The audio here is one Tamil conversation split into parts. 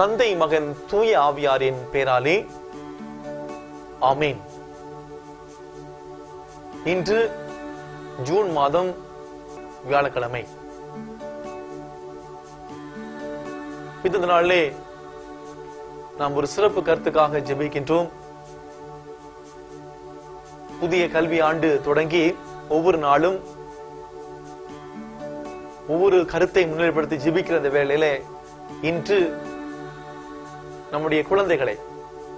தந்தை மகன் தூய ஆவியாரின் பேராலே. ஆமீன். இன்று ஜூன் மாதம் வியாழக்கிழமை. இந்த நாளிலே நாம் ஒரு சிறப்பு கருத்துக்காக ஜெபிக்கின்றோம். புதிய கல்வி ஆண்டு தொடங்கி ஒவ்வொரு நாளும் ஒவ்வொரு கருத்தை முன்னிலைப்படுத்தி ஜெபிக்கிற வேளையில இன்று நம்முடைய குழந்தைகளை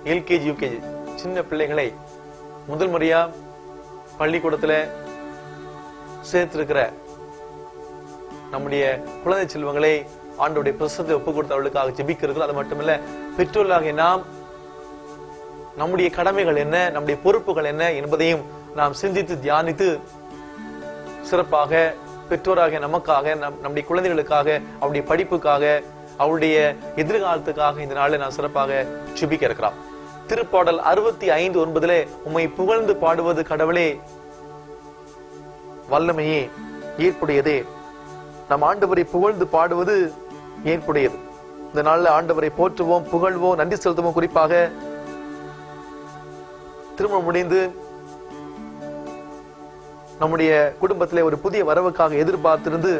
எல்கேஜி யூகேஜி சின்ன பிள்ளைகளை முதல் முறையா பள்ளிக்கூடத்துல சேர்த்திருக்கிற நம்முடைய குழந்தை செல்வங்களை ஆண்டுடைய பிரசத்தை ஒப்பு கொடுத்தவர்களுக்காக ஜெபிக்கிறது அது மட்டுமல்ல பெற்றோர்களாக நாம் நம்முடைய கடமைகள் என்ன நம்முடைய பொறுப்புகள் என்ன என்பதையும் நாம் சிந்தித்து தியானித்து சிறப்பாக பெற்றோராக நமக்காக நம் நம்முடைய குழந்தைகளுக்காக அவருடைய படிப்புக்காக அவருடைய எதிர்காலத்துக்காக இந்த நாளில் நான் சிறப்பாக சுபிக்க இருக்கிறோம். திருப்பாடல் அறுபத்தி ஐந்து ஒன்பதுல உம்மை புகழ்ந்து பாடுவது கடவுளே வல்லமையே ஏற்புடையதே. நம் ஆண்டவரை புகழ்ந்து பாடுவது ஏற்புடையது. இந்த நாளில் ஆண்டவரை போற்றுவோம் புகழ்வோம் நன்றி செலுத்துவோம். குறிப்பாக திருமணம் முடிந்து நம்முடைய குடும்பத்திலே ஒரு புதிய வரவுக்காக எதிர்பார்த்திருந்து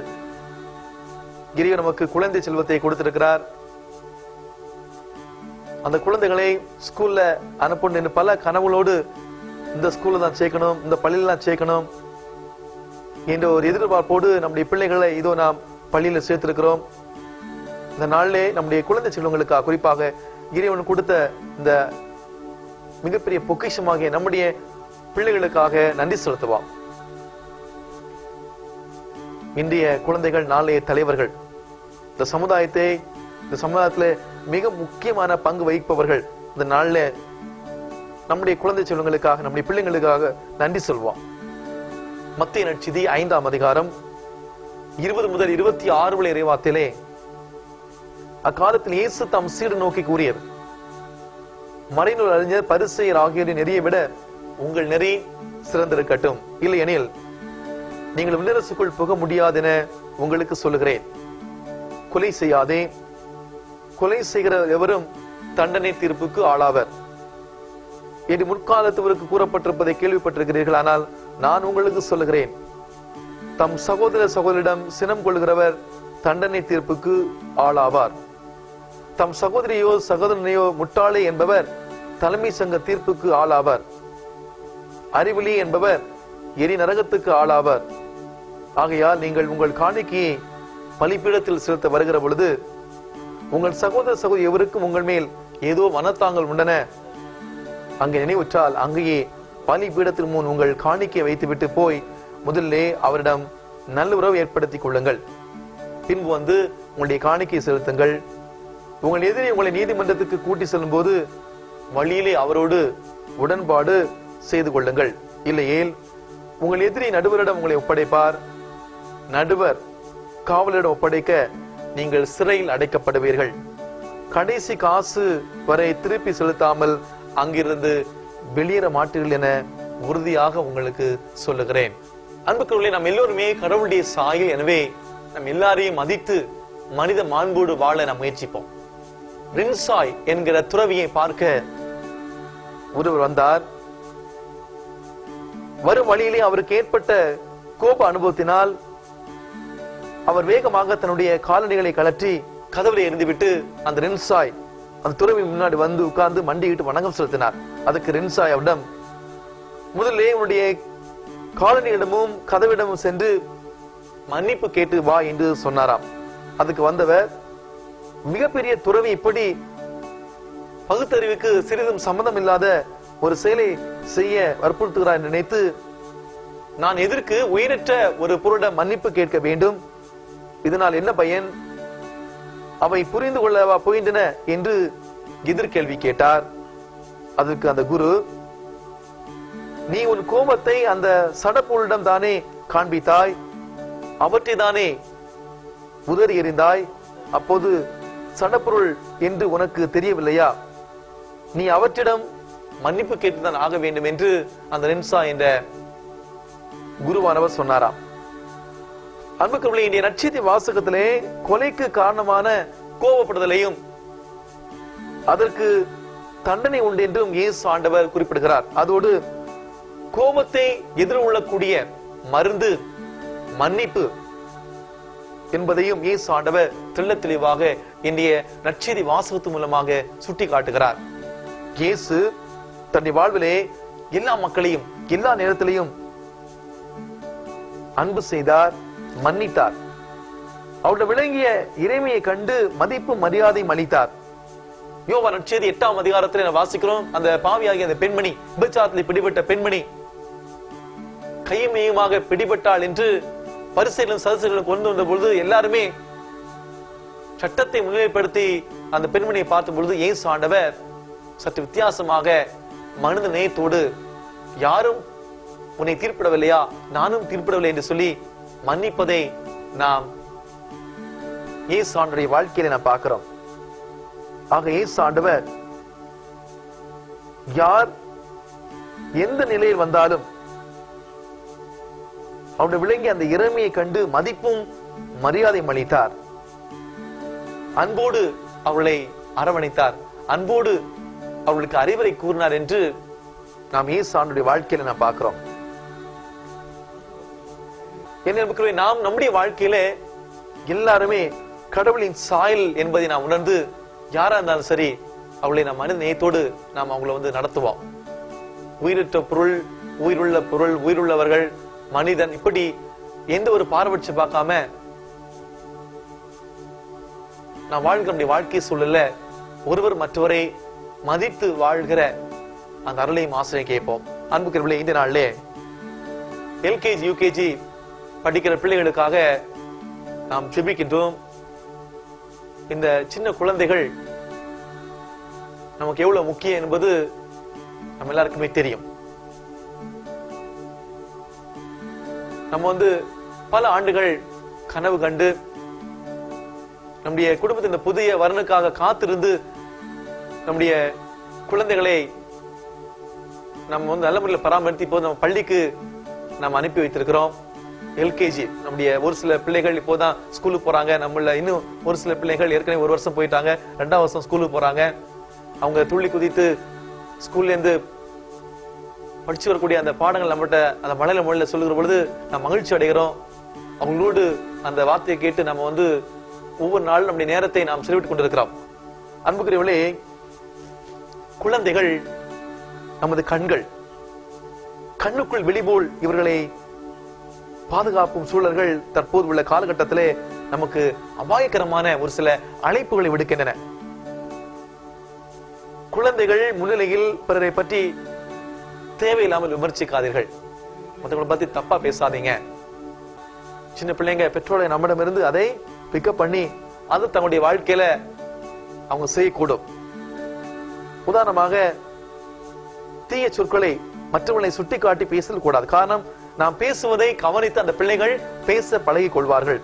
இறைவன் நமக்கு குழந்தை செல்வத்தை கொடுத்திருக்கிறார். அந்த குழந்தைகளை ஸ்கூல்ல அனுப்பணும் பல கனவுகளோடு இந்த ஸ்கூல்ல தான் சேர்க்கணும் இந்த பள்ளியில தான் சேர்க்கணும் என்ற ஒரு எதிர்பார்ப்போடு நம்முடைய பிள்ளைகளை இதோ நாம் பள்ளியில சேர்த்திருக்கிறோம். இந்த நாளிலே நம்முடைய குழந்தை செல்வங்களுக்காக குறிப்பாக இறைவன் கொடுத்த இந்த மிகப்பெரிய பொக்கிஷமாகிய நம்முடைய பிள்ளைகளுக்காக நன்றி செலுத்துவோம். இன்றைய குழந்தைகள் நாளைய தலைவர்கள் இந்த சமுதாயத்தை இந்த சமுதாயத்துல மிக முக்கியமான பங்கு வகிப்பவர்கள் இந்த நாள்ல நம்முடைய குழந்தை செல்வங்களுக்காக நம்முடைய பிள்ளைங்களுக்காக நன்றி சொல்வோம். மத்திய நட்சதி ஐந்தாம் அதிகாரம் இருபது முதல் இருபத்தி ஆறு வரை இறைவாத்திலே அக்காலத்தில் இயேசு தம் சீடு நோக்கி கூறியது மறைநூல் அறிஞர் பரிசெயர் ஆகியோரின் நெறியை விட உங்கள் நெறி சிறந்திருக்கட்டும். இல்லையெனில் நீங்கள் விண்ணரசுக்குள் புக முடியாதென உங்களுக்கு சொல்லுகிறேன். கொலை செய்யாதே. கொலை செய்கிற எவரும் தண்டனை தீர்ப்புக்கு ஆளாவர். என்று முற்காலத்தவருக்கு கூறப்பட்டிருப்பதை கேள்விப்பட்டிருக்கிறீர்கள். ஆனால் நான் உங்களுக்கு சொல்லுகிறேன் தம் சகோதர சகோதரிடம் சினம் கொள்கிறவர் தண்டனை தீர்ப்புக்கு ஆளாவார். தம் சகோதரியோ சகோதரனையோ முட்டாளே என்பவர் தலைமை சங்க தீர்ப்புக்கு ஆளாவார். அறிவிலி என்பவர் எரி நரகத்துக்கு ஆளாவார். ஆகையால் நீங்கள் உங்கள் காணிக்கையை பலிப்பீடத்தில் செலுத்த வருகிற பொழுது உங்கள் சகோதர சகோதரி எவருக்கும் உங்கள் மேல் ஏதோ மனத்தாங்கள் உண்டன? அங்கே நினைவுற்றால் அங்கேயே பலிபீடத்தின் முன் உங்கள் காணிக்கை வைத்துவிட்டு போய் முதல்லே அவரிடம் நல்ல உறவு ஏற்படுத்திக் கொள்ளுங்கள். பின்பு வந்து உங்களுடைய காணிக்கை செலுத்துங்கள். உங்கள் எதிரி உங்களை நீதிமன்றத்துக்கு கூட்டி செல்லும் போது வழியிலே அவரோடு உடன்பாடு செய்து கொள்ளுங்கள். இல்லையேல் உங்கள் எதிரி நடுவரிடம் உங்களை ஒப்படைப்பார். நடுவர் காவலரிடம் ஒப்படைக்க நீங்கள் சிறையில் அடைக்கப்படுவீர்கள். கடைசி காசு வரை திருப்பி செலுத்தாமல் அங்கிருந்து வெளியேற மாட்டீர்கள் என உறுதியாக உங்களுக்கு சொல்லுகிறேன். அன்புக்குள்ளே நாம் எல்லோருமே கடவுளுடைய சாயல். எனவே நம் எல்லாரையும் மதித்து மனித மாண்போடு வாழ நாம் முயற்சிப்போம். ரின்சாய் என்கிற துறவியை பார்க்க ஒருவர் வந்தார். வரும் வழியிலே அவருக்கு ஏற்பட்ட கோப அனுபவத்தினால் அவர் வேகமாக தன்னுடைய காலணிகளை கழற்றி கதவுல எரிந்துவிட்டு அந்த ரின்சாய் அந்த துறவி முன்னாடி வந்து உட்கார்ந்து மண்டியிட்டு வணக்கம் செலுத்தினார். அதுக்கு ரின்சாய் அவரிடம் முதல்ல உன்னுடைய காலனியிடமும் கதவிடமும் சென்று மன்னிப்பு கேட்டு வா என்று சொன்னாராம். அதுக்கு வந்தவர் மிகப்பெரிய துறவி இப்படி பகுத்தறிவுக்கு சிறிதும் சம்மதம் இல்லாத ஒரு செயலை செய்ய வற்புறுத்துகிறார் நினைத்து நான் எதற்கு உயிரற்ற ஒரு பொருளிடம் மன்னிப்பு கேட்க வேண்டும். இதனால் என்ன பயன்? அவை புரிந்து கொள்ளவா போகின்றன என்று எதிர்கேள்வி கேட்டார். அதற்கு அந்த குரு நீ உன் கோபத்தை அந்த சடப்பொருளிடம் தானே காண்பித்தாய்? அவற்றை தானே உதறி எறிந்தாய்? அப்போது சடப்பொருள் என்று உனக்கு தெரியவில்லையா? நீ அவற்றிடம் மன்னிப்பு கேட்டுதான் ஆக வேண்டும் என்று அந்த ரென்சா என்ற குருவானவர் சொன்னாராம். அன்புக்குரிய இந்திய நட்சத்தி வாசகத்திலே கொலைக்கு காரணமான கோபப்படுதலையும் அதற்கு தண்டனை உண்டு என்றும் இயேசு ஆண்டவர் குறிப்பிடுகிறார். அதோடு கோபத்தை எதிர்கொள்ளக்கூடிய மருந்து மன்னிப்பு என்பதையும் இயேசு ஆண்டவர் தெள்ள தெளிவாக இந்திய நற்செய்தி வாசகத்து மூலமாக சுட்டி காட்டுகிறார் இயேசு தன்னுடைய வாழ்விலே எல்லா மக்களையும் எல்லா நேரத்திலையும் அன்பு செய்தார். மன்னித்தார். அவருடைய விளங்கிய இறைமையை கண்டு மதிப்பு மரியாதை அளித்தார். யோவா நட்சதி எட்டாம் அதிகாரத்தில் வாசிக்கிறோம். அந்த பாவியாகிய அந்த பெண்மணி விபச்சாரத்தில் பிடிபட்ட பெண்மணி கையுமையுமாக பிடிபட்டாள் என்று பரிசைகளும் சதசுகளும் கொண்டு வந்த பொழுது எல்லாருமே சட்டத்தை முன்னிலைப்படுத்தி அந்த பெண்மணியை பார்த்த பொழுது இயேசு ஆண்டவர் சற்று வித்தியாசமாக மனித நேயத்தோடு யாரும் உன்னை தீர்ப்பிடவில்லையா? நானும் தீர்ப்பிடவில்லை என்று சொல்லி மன்னிப்பதை நாம் இயேசு ஆண்டுடைய வாழ்க்கையில நாம் பார்க்கிறோம். ஆக இயேசு ஆண்டவர் யார் எந்த நிலையில் வந்தாலும் அவருடைய விளங்கி அந்த இறமையை கண்டு மதிப்பும் மரியாதையும் அளித்தார். அன்போடு அவளை அரவணைத்தார். அன்போடு அவளுக்கு அறிவுரை கூறினார் என்று நாம் இயேசு ஆண்டுடைய வாழ்க்கையில நாம் பார்க்கிறோம். என்ன நாம் நம்முடைய வாழ்க்கையில எல்லாருமே கடவுளின் சாயல் என்பதை நாம் உணர்ந்து யாரா இருந்தாலும் சரி அவளை நாம் மனித நேயத்தோடு நாம் அவங்கள வந்து நடத்துவோம். உயிரற்ற பொருள் உயிருள்ள பொருள் உயிருள்ளவர்கள் மனிதன் இப்படி எந்த ஒரு பாரபட்சம் பார்க்காம நான் வாழ்கிற வாழ்க்கை சூழல்ல ஒருவர் மற்றவரை மதித்து வாழ்கிற அந்த அருளையும் ஆசிரியை கேட்போம். அன்புக்கு இந்த நாளிலே எல்கேஜி யூகேஜி படிக்கிற பிள்ளைகளுக்காக நாம் ஜெபிக்கின்றோம். இந்த சின்ன குழந்தைகள் நமக்கு எவ்வளவு முக்கியம் என்பது நம்ம எல்லாருக்குமே தெரியும். நம்ம வந்து பல ஆண்டுகள் கனவு கண்டு நம்முடைய குடும்பத்தின் இந்த புதிய வரனுக்காக காத்திருந்து நம்முடைய குழந்தைகளை நம்ம வந்து நல்ல முறையில் பராமரித்து இப்போது நம்ம பள்ளிக்கு நாம் அனுப்பி வைத்திருக்கிறோம். எல்கேஜி நம்முடைய ஒரு சில பிள்ளைகள் இப்போதான் ஸ்கூலுக்கு போறாங்க. நம்மள இன்னும் ஒரு சில பிள்ளைகள் ஏற்கனவே ஒரு வருஷம் போயிட்டாங்க. ரெண்டாவது வருஷம் ஸ்கூலுக்கு போறாங்க. அவங்க துள்ளி குதித்து ஸ்கூல்ல இருந்து படிச்சு வரக்கூடிய அந்த பாடங்கள் நம்மகிட்ட அந்த மலையில மொழியில சொல்லுகிற பொழுது நாம் மகிழ்ச்சி அடைகிறோம். அவங்களோடு அந்த வார்த்தையை கேட்டு நம்ம வந்து ஒவ்வொரு நாளும் நம்முடைய நேரத்தை நாம் செலவிட்டுக் கொண்டிருக்கிறோம். அன்புக்குரியவளே குழந்தைகள் நமது கண்கள் கண்ணுக்குள் வெளிபோல் இவர்களை பாதுகாப்பும் சூழல்கள் தற்போது உள்ள காலகட்டத்திலே நமக்கு அபாயகரமான ஒரு சில அழைப்புகளை விடுக்கின்றன. குழந்தைகள் முன்னிலையில் பிறரை பற்றி தேவையில்லாமல் விமர்சிக்காதீர்கள். மற்றவங்களை பத்தி தப்பா பேசாதீங்க. சின்ன பிள்ளைங்க பெற்றோரை நம்மிடமிருந்து அதை பிக்கப் பண்ணி அது தங்களுடைய வாழ்க்கையில அவங்க செய்யக்கூடும். உதாரணமாக தீய சொற்களை மற்றவர்களை சுட்டிக்காட்டி பேசல் கூடாது காரணம் நாம் பேசுவதை கவனித்து அந்த பிள்ளைகள் பேச பழகி கொள்வார்கள்.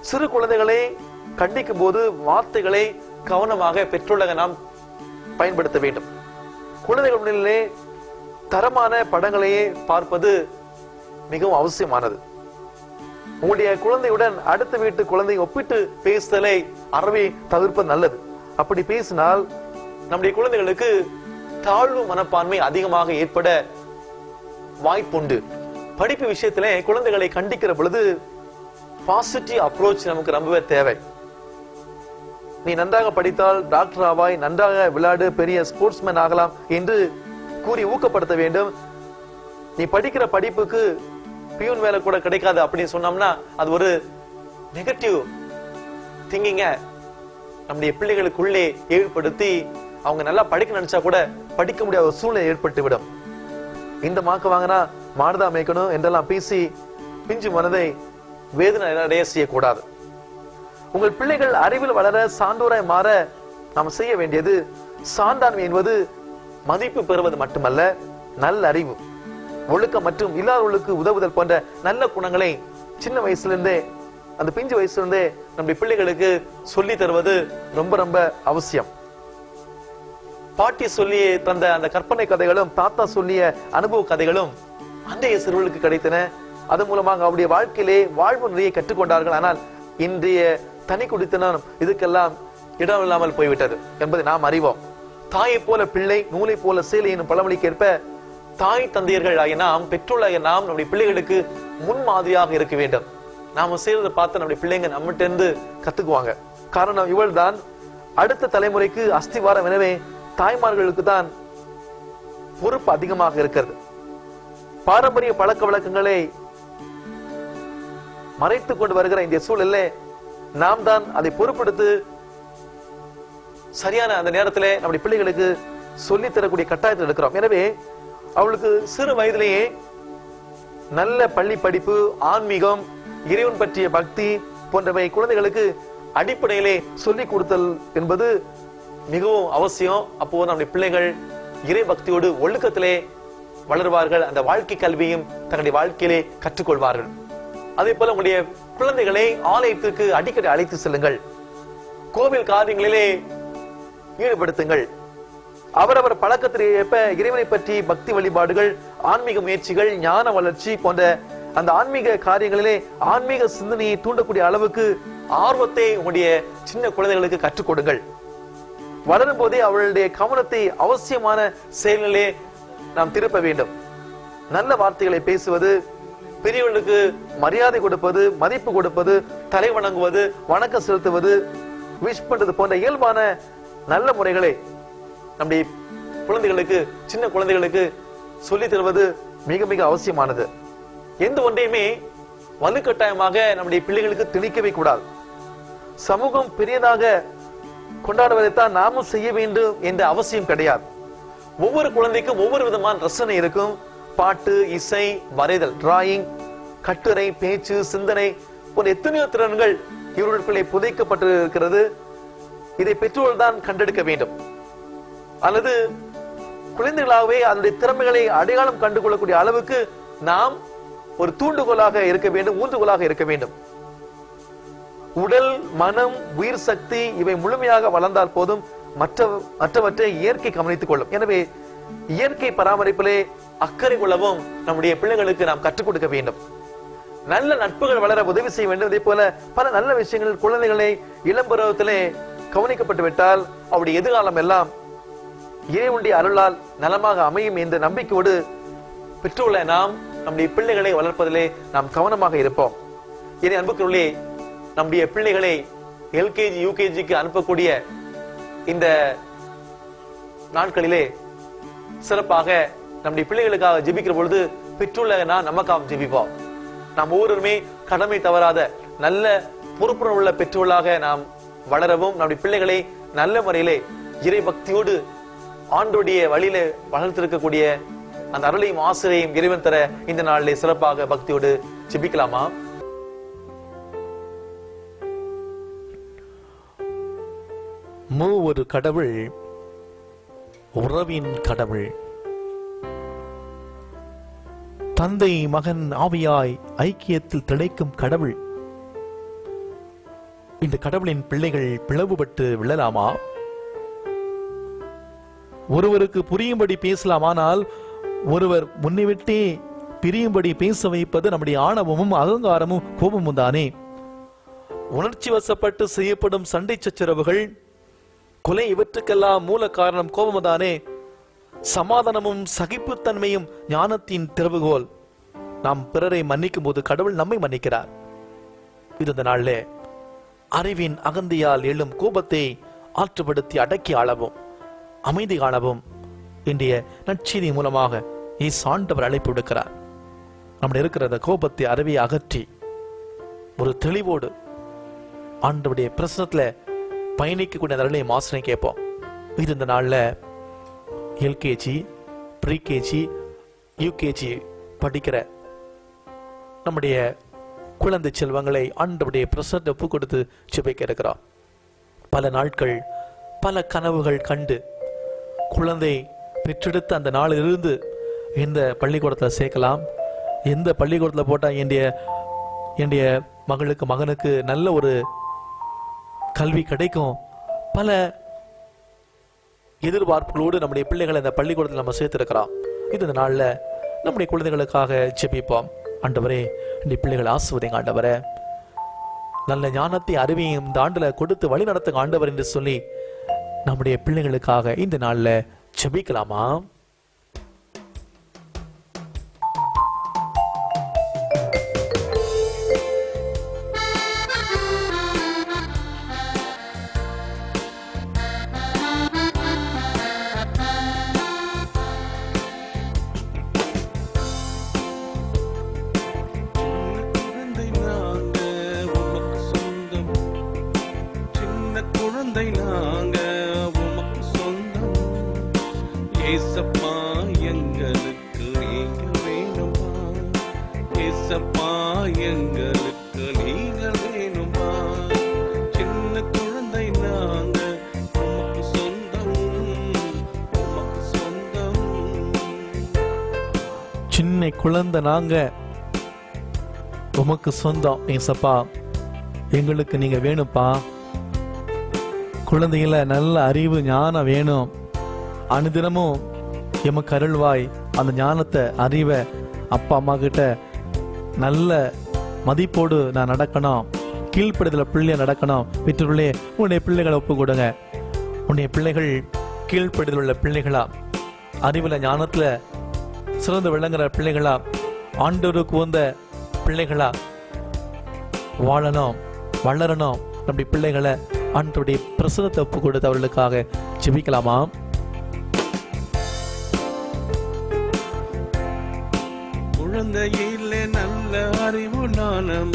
சிறு குழந்தைகளை கண்டிக்கும் போது வார்த்தைகளை கவனமாக பெற்றோராக நாம் பயன்படுத்த வேண்டும். குழந்தைகள் முன்னிலே தரமான படங்களையே பார்ப்பது மிகவும் அவசியமானது. உங்களுடைய குழந்தையுடன் அடுத்த வீட்டு குழந்தை ஒப்பிட்டு பேசுதலை அறவே தவிர்ப்பது நல்லது. அப்படி பேசினால் நம்முடைய குழந்தைகளுக்கு தாழ்வு மனப்பான்மை அதிகமாக ஏற்பட வாய்ப்புண்டு. படிப்பு விஷயத்துல குழந்தைகளை கண்டிக்கிற பொழுது பாசிட்டிவ் அப்ரோச் நமக்கு ரொம்பவே தேவை. நீ நன்றாக படித்தால் டாக்டர் ஆவாய் நன்றாக விளையாடு பெரிய ஸ்போர்ட்ஸ்மேன் ஆகலாம் என்று கூறி ஊக்கப்படுத்த வேண்டும். நீ படிக்கிற படிப்புக்கு பியூன் வேலை கூட கிடைக்காது அப்படின்னு சொன்னோம்னா அது ஒரு நெகட்டிவ் திங்கிங்க நம்முடைய பிள்ளைகளுக்குள்ளே ஏற்படுத்தி அவங்க நல்லா படிக்க நினைச்சா கூட படிக்க முடியாத ஒரு சூழ்நிலை ஏற்பட்டு விடும் இந்த மாக்கு வாங்கினா மாடுதா மேய்க்கணும் என்றெல்லாம் பேசி பிஞ்சு மனதை வேதனை அடைய செய்யக்கூடாது. உங்கள் பிள்ளைகள் அறிவில் வளர சான்றோராய் மாற நாம் செய்ய வேண்டியது சான்றாண்மை என்பது மதிப்பு பெறுவது மட்டுமல்ல நல்ல அறிவு ஒழுக்கம் மற்றும் இல்லாதவர்களுக்கு உதவுதல் போன்ற நல்ல குணங்களை சின்ன வயசுலேருந்தே அந்த பிஞ்சு வயசுலேருந்தே நம்முடைய பிள்ளைகளுக்கு சொல்லி தருவது ரொம்ப ரொம்ப அவசியம். பாட்டி சொல்லி தந்த அந்த கற்பனை கதைகளும் தாத்தா சொல்லிய அனுபவ கதைகளும் அன்றைய சிறுவர்களுக்கு கிடைத்தன. அது மூலமாக அவருடைய வாழ்க்கையிலே வாழ்வு நிறைய கற்றுக்கொண்டார்கள். ஆனால் இன்றைய தனி குடித்தனம் இதுக்கெல்லாம் இடம் இல்லாமல் போய்விட்டது என்பதை நாம் அறிவோம். தாயை போல பிள்ளை நூலை போல சேலை என்னும் பழமொழிக்கேற்ப தாய் தந்தையர்கள் ஆகிய நாம் பெற்றோர்களாகிய நாம் நம்முடைய பிள்ளைகளுக்கு முன்மாதிரியாக இருக்க வேண்டும். நாம செய்யறதை பார்த்து நம்முடைய பிள்ளைங்க நம்மகிட்ட இருந்து கத்துக்குவாங்க. காரணம் இவள் தான் அடுத்த தலைமுறைக்கு அஸ்திவாரம் எனவே தாய்மார்களுக்கு தான் பொறுப்பு அதிகமாக இருக்கிறது. பாரம்பரிய பழக்க வழக்கங்களை மறைத்துக் கொண்டு வருகிற இந்த சூழல்ல நாம் தான் அதை பொறுப்பெடுத்து சரியான அந்த நேரத்தில் நம்முடைய பிள்ளைகளுக்கு சொல்லி தரக்கூடிய கட்டாயத்தில் இருக்கிறோம். எனவே அவளுக்கு சிறு வயதிலேயே நல்ல பள்ளி படிப்பு ஆன்மீகம் இறைவன் பற்றிய பக்தி போன்றவை குழந்தைகளுக்கு அடிப்படையிலே சொல்லிக் கொடுத்தல் என்பது மிகவும் அவசியம். அப்போ நம்முடைய பிள்ளைகள் இறை பக்தியோடு ஒழுக்கத்திலே வளருவார்கள். அந்த வாழ்க்கை கல்வியும் தங்களுடைய வாழ்க்கையிலே கற்றுக்கொள்வார்கள். அதே போல உங்களுடைய குழந்தைகளை ஆலயத்திற்கு அடிக்கடி அழைத்து செல்லுங்கள். கோவில் காரியங்களிலே ஈடுபடுத்துங்கள். அவரவர் பழக்கத்திற்கு ஏற்ப இறைவனை பற்றி பக்தி வழிபாடுகள் ஆன்மீக முயற்சிகள் ஞான வளர்ச்சி போன்ற அந்த ஆன்மீக காரியங்களிலே ஆன்மீக சிந்தனையை தூண்டக்கூடிய அளவுக்கு ஆர்வத்தை உங்களுடைய சின்ன குழந்தைகளுக்கு கற்றுக் கொடுங்கள். வளரும் போதே அவர்களுடைய கவனத்தை அவசியமான செயல்களே நாம் திருப்ப வேண்டும். நல்ல வார்த்தைகளை பேசுவது பெரியவர்களுக்கு மரியாதை கொடுப்பது மதிப்பு கொடுப்பது தலை வணங்குவது வணக்கம் செலுத்துவது விஷ் பண்றது போன்ற இயல்பான நல்ல முறைகளை நம்முடைய குழந்தைகளுக்கு சின்ன குழந்தைகளுக்கு சொல்லித் தருவது மிக மிக அவசியமானது. எந்த ஒன்றையுமே வலுக்கட்டாயமாக நம்முடைய பிள்ளைகளுக்கு திணிக்கவே கூடாது. சமூகம் பெரியதாக கொண்டாடுவதைத்தான் நாமும் செய்ய வேண்டும் என்ற அவசியம் கிடையாது. ஒவ்வொரு குழந்தைக்கும் ஒவ்வொரு விதமான ரசனை இருக்கும். பாட்டு இசை வரைதல் டிராயிங் கட்டுரை பேச்சு சிந்தனை போன்ற எத்தனையோ திறன்கள் இவர்களுக்குள்ளே புதைக்கப்பட்டு இருக்கிறது இதை பெற்றோர்கள் தான் கண்டெடுக்க வேண்டும். அல்லது குழந்தைகளாகவே அதனுடைய திறமைகளை அடையாளம் கண்டுகொள்ளக்கூடிய அளவுக்கு நாம் ஒரு தூண்டுகோலாக இருக்க வேண்டும் ஊந்துகோலாக இருக்க வேண்டும். உடல் மனம் உயிர் சக்தி இவை முழுமையாக வளர்ந்தால் போதும் மற்ற மற்றவற்றை இயற்கை கவனித்துக் கொள்ளும். எனவே இயற்கை பராமரிப்பிலே அக்கறை கொள்ளவும் நம்முடைய பிள்ளைகளுக்கு நாம் கற்றுக் கொடுக்க வேண்டும். நல்ல நட்புகள் வளர உதவி செய்ய வேண்டும். இதே போல பல நல்ல விஷயங்கள் குழந்தைகளை இளம் பருவத்திலே கவனிக்கப்பட்டு விட்டால் அவருடைய எதிர்காலம் எல்லாம் இறைவனுடைய அருளால் நலமாக அமையும் என்ற நம்பிக்கையோடு பெற்றுள்ள நாம் நம்முடைய பிள்ளைகளை வளர்ப்பதிலே நாம் கவனமாக இருப்போம். இனி அன்புக்குள்ளே நம்முடைய பிள்ளைகளை எல்கேஜி யூகேஜிக்கு அனுப்பக்கூடிய இந்த நாட்களிலே சிறப்பாக நம்முடைய பிள்ளைகளுக்காக ஜெபிக்கிற பொழுது பெற்றுள்ள நான் நமக்காக ஜெபிப்போம். நாம் ஒவ்வொருமே கடமை தவறாத நல்ல பொறுப்புணர்வுள்ள பெற்றோர்களாக நாம் வளரவும் நம்முடைய பிள்ளைகளை நல்ல முறையிலே இறை பக்தியோடு ஆண்டோடைய வழியில வளர்த்திருக்கக்கூடிய அந்த அருளையும் ஆசிரியையும் இறைவன் தர இந்த நாளிலே சிறப்பாக பக்தியோடு ஜெபிக்கலாமா? மூ ஒரு கடவுள் உறவின் கடவுள். தந்தை மகன் ஆவியாய் ஐக்கியத்தில் திளைக்கும் கடவுள். இந்த கடவுளின் பிள்ளைகள் பிளவுபட்டு விழலாமா? ஒருவருக்கு புரியும்படி பேசலாமானால் ஒருவர் முன்னிவிட்டே பிரியும்படி பேச வைப்பது நம்முடைய ஆணவமும் அகங்காரமும் கோபமும் தானே. உணர்ச்சி வசப்பட்டு செய்யப்படும் சண்டை சச்சரவுகள் கொலை இவற்றுக்கெல்லாம் மூல காரணம் கோபம்தானே? சமாதானமும் சகிப்புத்தன்மையும் ஞானத்தின் திறவுகோல். நாம் பிறரை மன்னிக்கும் போது கடவுள் நம்மை மன்னிக்கிறார். இது இந்த அறிவின் அகந்தியால் எழும் கோபத்தை ஆற்றுப்படுத்தி அடக்கி ஆளவும் அமைதி காணவும் இன்றைய நற்செய்தி மூலமாக இயேசு சாண்டவர் அழைப்பு விடுக்கிறார். நம்முடைய இருக்கிற அந்த கோபத்தை அறிவை அகற்றி ஒரு தெளிவோடு ஆண்டவுடைய பிரசனத்துல பயணிக்கக்கூடிய அந்த அருளையும் ஆசனை கேட்போம். இது இந்த நாளில் எல்கேஜி ப்ரீகேஜி யூகேஜி படிக்கிற நம்முடைய குழந்தை செல்வங்களை ஆண்டவருடைய பிரசன்ன ஒப்பு கொடுத்து செபிக்க இருக்கிறோம். பல நாட்கள் பல கனவுகள் கண்டு குழந்தை பெற்றெடுத்த அந்த நாளிலிருந்து எந்த பள்ளிக்கூடத்தில் சேர்க்கலாம் எந்த பள்ளிக்கூடத்தில் போட்டால் என்னுடைய என்னுடைய மகளுக்கு மகனுக்கு நல்ல ஒரு கல்வி கிடைக்கும். பல எதிர்பார்ப்புகளோடு நம்முடைய பிள்ளைகளை இந்த பள்ளிக்கூடத்தில் நம்ம சேர்த்திருக்கிறோம். இது இந்த நாளில் நம்முடைய குழந்தைகளுக்காக ஜெபிப்போம். ஆண்டவரே இந்த பிள்ளைகள் ஆசுவதைங்க ஆண்டவரே. நல்ல ஞானத்தை அறிவையும் இந்த ஆண்டில் கொடுத்து வழி நடத்துங்க ஆண்டவர் என்று சொல்லி நம்முடைய பிள்ளைகளுக்காக இந்த நாளில் ஜெபிக்கலாமா? குழந்த நாங்க. உமக்கு சொந்தம் ஏசப்பா. எங்களுக்கு நீங்க வேணும்ப்பா. குழந்தைகள நல்ல அறிவு ஞானம் வேணும். அனுதினமும் எமக்கு அருள்வாய். அந்த ஞானத்தை அறிவை அப்பா அம்மா கிட்ட நல்ல மதிப்போடு நான் நடக்கணும். கீழ்ப்படுதல பிள்ளைய நடக்கணும். விற்றுள்ளே உன்னுடைய பிள்ளைகளை ஒப்பு கொடுங்க. உன்னுடைய பிள்ளைகள் கீழ்ப்படுதல் உள்ள பிள்ளைகளா. அறிவில் ஞானத்தில் சிறந்து விளங்குற பிள்ளைகளா? ஆண்டவருக்கு வந்த பிள்ளைகளா? வாழணும் வளரணும். நம்முடைய பிள்ளைகளை ஆண்டவருடைய பிரசனத்தை ஒப்பு கொடுத்து அவர்களுக்காக ஜெபிக்கலாமா? குழந்தையில் நல்ல அறிவு நாணம்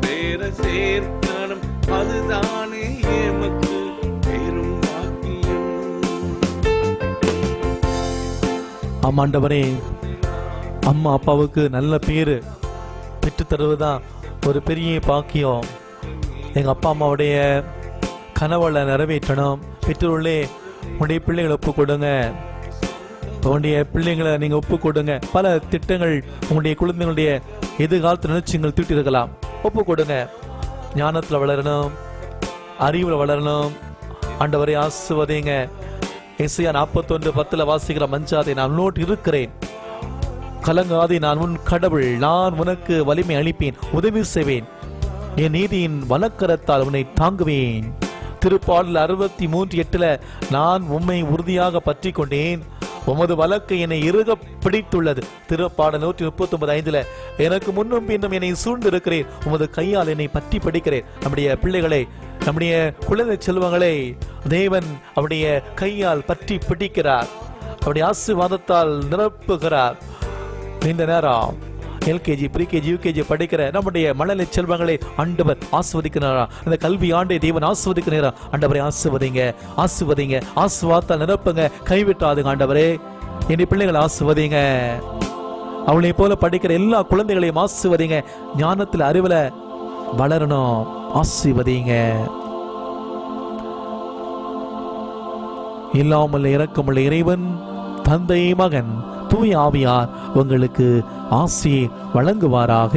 பேரை சேர்க்கணும். அதுதானே எமக்கு பெரும் பாக்கியம். ஆமாண்டவரே அம்மா அப்பாவுக்கு நல்ல பேரு பெற்று தருவதுதான் ஒரு பெரிய பாக்கியம். எங்க அப்பா அம்மாவுடைய கனவுகளை நிறைவேற்றணும். பெற்றோர்களே உடைய பிள்ளைகளை ஒப்பு கொடுங்க. உங்களுடைய பிள்ளைங்களை நீங்க ஒப்பு கொடுங்க. பல திட்டங்கள் உங்களுடைய குழந்தைங்களுடைய எதிர்காலத்து நினைச்சு நீங்கள் இருக்கலாம் ஒப்பு கொடுங்க. ஞானத்தில் வளரணும். அறிவில் வளரணும். ஆண்டவரை ஆசுவதைங்க இசையா நாற்பத்தொன்று பத்தில் வாசிக்கிற மஞ்சாதை நான் நோட்டு இருக்கிறேன். கலங்காதே நான் உன் கடவுள். நான் உனக்கு வலிமை அளிப்பேன். உதவி செய்வேன். என் நீதியின் வலக்கரத்தால் உன்னை தாங்குவேன். திருப்பாடல் அறுபத்தி மூன்று எட்டுல நான் உம்மை உறுதியாக பற்றி கொண்டேன் உமது வழக்கு என்னை இறுக பிடித்துள்ளது. திருப்பாடல் நூற்றி முப்பத்தி ஒன்பது ஐந்துல எனக்கு முன்னும் பின்னும் என்னை சூழ்ந்து இருக்கிறேன் உமது கையால் என்னை பற்றி பிடிக்கிறேன் நம்முடைய பிள்ளைகளை நம்முடைய குழந்தை செல்வங்களை தேவன் அவருடைய கையால் பற்றி பிடிக்கிறார். அவருடைய ஆசீர்வாதத்தால் நிரப்புகிறார். இந்த நேரம் எல்கேஜி ப்ரீகேஜி யூகேஜி படிக்கிற நம்முடைய மழலை செல்வங்களை ஆண்டவர் ஆஸ்வதிக்கிறாரா? இந்த கல்வி ஆண்டை தேவன் ஆஸ்வதிக்கிறாரா? ஆண்டவரை ஆசுவதிங்க ஆசுவதிங்க ஆசுவாத்தால் நிரப்புங்க கைவிட்டாதுங்க ஆண்டவரே. என் பிள்ளைகளை ஆசுவதிங்க அவளை போல படிக்கிற எல்லா குழந்தைகளையும் ஆசுவதிங்க ஞானத்தில் அறிவுல வளரணும் ஆசிவதிங்க இல்லாமல் இறக்கமுள்ள இறைவன் தந்தை மகன் தூய ஆவியார் உங்களுக்கு ஆசி வழங்குவாராக.